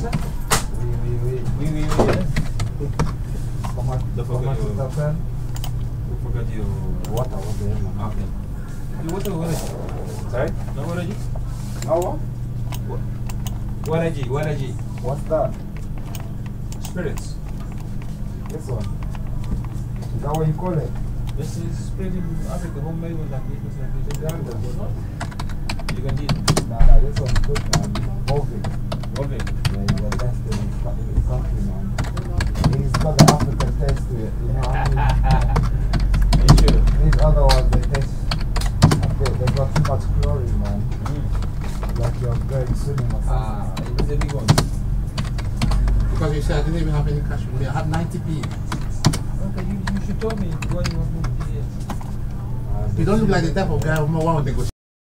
ça Oui, oui, oui. Oui, oui, oui. Comment, comment tu t'appelles Who forgot? Water, the? Okay. You what is Sorry? No is it? Now what? It? What's that? Spirits. This one. Is that what you call it? This is spirit in Africa. Homemade this. Like this. Like you're going swimming or something. Ah, it was a big one. Because you said I didn't even have any cash money. I had 90p. Okay, you, you should tell me what you want me to do. You don't look like the type of guy who want to negotiate.